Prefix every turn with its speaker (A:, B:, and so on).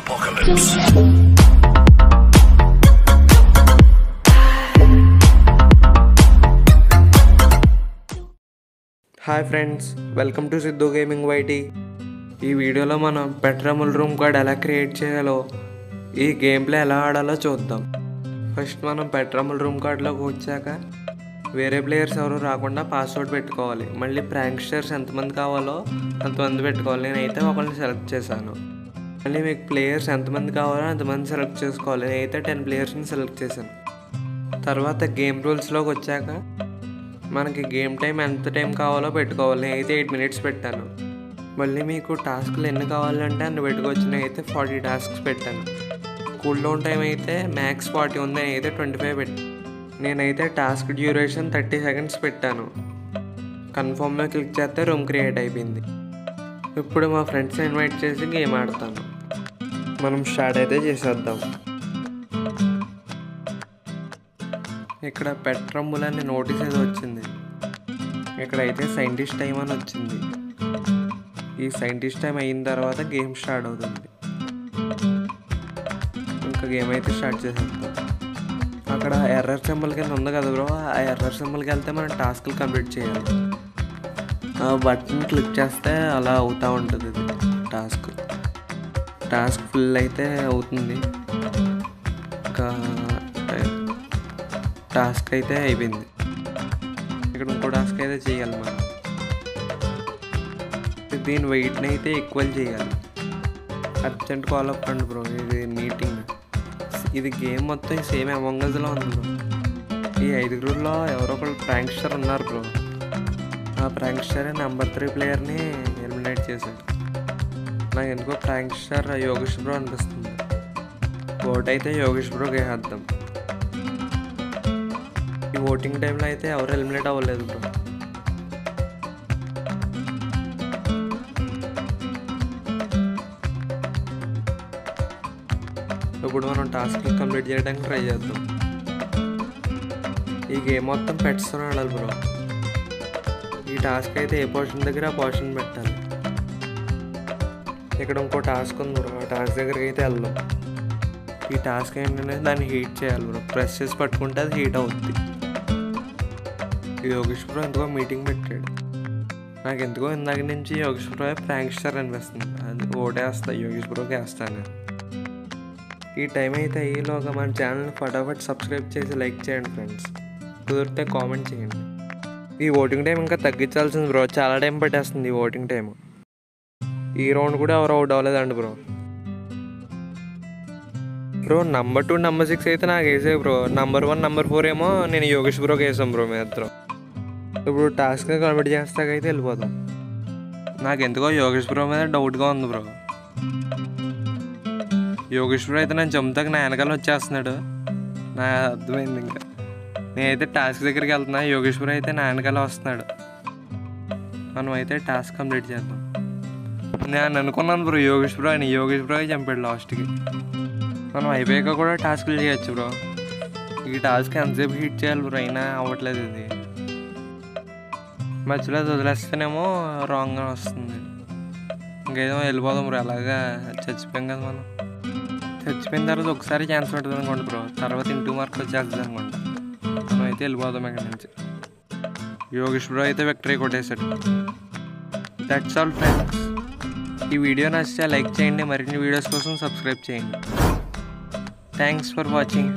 A: apocalypse.
B: Hi friends welcome to Siddhu gaming YT ఈ వీడియోలో మనం పెట్రముల్ రూమ్ కార్డ్ ఎలా క్రియేట్ చేయాలో ఈ గేమ్ ప్లే ఎలా ఆడాలో చూద్దాం. ఫస్ట్ మనం పెట్రముల్ రూమ్ కార్డ్లోకి వచ్చాక వేరే ప్లేయర్స్ ఎవరు రాకుండా పాస్వర్డ్ పెట్టుకోవాలి. మళ్ళీ ప్రాంక్స్టర్స్ ఎంతమంది కావాలో అంతమంది పెట్టుకోవాలి. నేనైతే ఒకరిని సెలెక్ట్ చేశాను. మళ్ళీ మీకు ప్లేయర్స్ ఎంతమంది కావాలో అంతమంది సెలెక్ట్ చేసుకోవాలి. నేనైతే టెన్ ప్లేయర్స్ని సెలెక్ట్ చేశాను. తర్వాత గేమ్ రూల్స్లోకి వచ్చాక మనకి గేమ్ టైం ఎంత టైం కావాలో పెట్టుకోవాలి. నేనైతే ఎయిట్ మినిట్స్ పెట్టాను. మళ్ళీ మీకు టాస్క్లు ఎన్ని కావాలంటే అన్ని పెట్టుకోవచ్చు. నేనైతే ఫార్టీ టాస్క్స్ పెట్టాను. కూల్ డౌన్ టైం అయితే మ్యాక్స్ ఫార్టీ ఉంది. నేనైతే ట్వంటీ ఫైవ్ పెట్టాను నేనైతే టాస్క్ డ్యూరేషన్ థర్టీ సెకండ్స్ పెట్టాను. కన్ఫర్మ్లో క్లిక్ చేస్తే రూమ్ క్రియేట్ అయిపోయింది. ఇప్పుడు మా ఫ్రెండ్స్ ఇన్వైట్ చేసి గేమ్ ఆడతాను. మనం స్టార్ట్ అయితే చేసేద్దాం. ఇక్కడ పెట్రమ్ముల్ నోటీస్ ఏదో వచ్చింది. ఇక్కడ అయితే సైంటిస్ట్ టైం అని వచ్చింది. ఈ సైంటిస్ట్ టైం అయిన తర్వాత గేమ్ స్టార్ట్ అవుతుంది. ఇంకా గేమ్ అయితే స్టార్ట్ చేసేస్తాం అక్కడ ఎర్రర్ సింబల్ కింద ఉంది కదా బ్రో ఆ ఎర్రర్ సింబల్కి వెళ్తే మనం టాస్క్లు కంప్లీట్ చేయాలి. ఆ బటన్ క్లిక్ చేస్తే అలా అవుతూ ఉంటుంది ఇది టాస్క్. టాస్క్ ఫుల్ అయితే అవుతుంది. ఇంకా టాస్క్ అయితే అయిపోయింది. ఇక్కడ ఇంకో టాస్క్ అయితే చేయాలి మనం. దీని వెయిట్ని అయితే ఈక్వల్ చేయాలి. అర్జెంట్ కాల్ అప్ అండి బ్రో ఇది మీటింగ్ ఇది గేమ్ మొత్తం సేమ్ అమంగజ్లో ఉంది బ్రో ఈ ఐదుగురులో ఎవరో ఒకరు ప్రాంక్స్టర్ ఉన్నారు బ్రో ఆ ప్రాంక్స్టర్ నెంబర్ త్రీ ప్లేయర్ని ఎలిమినేట్ చేశాడు. నాకు ఎందుకో ప్రాంక్స్టర్ యోగేష్ బ్రో అనిపిస్తుంది. ఓట్ అయితే యోగేష్ బ్రోకి వేసేద్దాం ఈ ఓటింగ్ టైంలో అయితే ఎవరు ఎలిమినేట్ అవ్వలేదు బ్రో. ఇప్పుడు మనం టాస్క్ కంప్లీట్ చేయడానికి ట్రై చేద్దాం. ఈ గేమ్ మొత్తం పెట్స్తో ఆడాలి బ్రో. ఈ టాస్క్ అయితే ఏ పోర్షన్ దగ్గర ఆ పోర్షన్ పెట్టాలి. ఇక్కడ ఇంకో టాస్క్ ఉంది బ్రో ఆ టాస్క్ దగ్గరికి అయితే వెళ్దాం. ఈ టాస్క్ ఏంటంటే దాన్ని హీట్ చేయాలి బ్రో. ప్రెస్ చేసి పట్టుకుంటే అది హీట్ అవుద్ది. యోగేష్ బ్రో ఎందుకో మీటింగ్ పెట్టాడు. నాకు ఎందుకో ఇందాక నుంచి యోగేష్ బ్రో ప్రాంక్స్టర్ అనిపిస్తుంది. అది ఓటేస్తా యోగేష్ బ్రోకి వేస్తాను ఈ టైం అయితే అయ్యేలోగా మన ఛానల్ని ఫటాఫట్ సబ్స్క్రైబ్ చేసి లైక్ చేయండి ఫ్రెండ్స్. కుదిరితే కామెంట్ చేయండి. ఈ ఓటింగ్ టైం ఇంకా తగ్గించాల్సింది బ్రో. చాలా టైం పట్టేస్తుంది ఈ ఓటింగ్ టైం ఈ రౌండ్ కూడా ఎవరు అవుట్ అవ్వలేదండి bro. Bro number two number six అయితే నాకు వేసే bro. Number one number four ఏమో నేను యోగేష్ బ్రోకి వేసాం బ్రో మీ ఇద్దరు ఇప్పుడు టాస్క్ కంప్లీట్ చేస్తాకైతే వెళ్ళిపోదాం నాకు ఎందుకో యోగేష్ బ్రో మీద డౌట్గా ఉంది బ్రో. యోగేష్ బ్రో అయితే నేను చంపుతాక నా వెనకాల వచ్చేస్తున్నాడు. నా అర్థమైంది ఇంకా. నేనైతే టాస్క్ దగ్గరికి వెళ్తున్నా యోగేష్ బ్రో అయితే నా వెనకాల వస్తున్నాడు. మనం అయితే టాస్క్ కంప్లీట్ చేద్దాం. నేను అనుకున్నాను బ్రో యోగేష్ బ్రో ఆయన యోగేష్ బ్రో చంపాడు లాస్ట్కి మనం అయిపోయాక కూడా టాస్క్లు చేయొచ్చు బ్రో. ఈ టాస్క్ ఎంతసేపు హిట్ చేయాలి బ్రో? అయినా అవ్వట్లేదు ఇది. మధ్యలో వదిలేస్తేనేమో రాంగ్గా వస్తుంది. ఇంకేదో వెళ్ళిపోదాం బ్రో అలాగా చచ్చిపోయాం కదా మనం. చచ్చిపోయిన తర్వాత ఒకసారి ఛాన్స్ ఉంటుంది అనుకోండి బ్రో. తర్వాత ఇంటూ మార్క్ వచ్చేస్తుంది అనుకోండి. మనం అయితే వెళ్ళిపోదాం ఇక్కడ నుంచి. యోగేష్ బ్రో అయితే విక్టరీ కొట్టేశాడు. దట్స్ ఆల్ ఫ్రెండ్స్ ఈ వీడియో నచ్చితే లైక్ చేయండి మరిన్ని వీడియోస్ కోసం సబ్స్క్రైబ్ చేయండి. Thanks for watching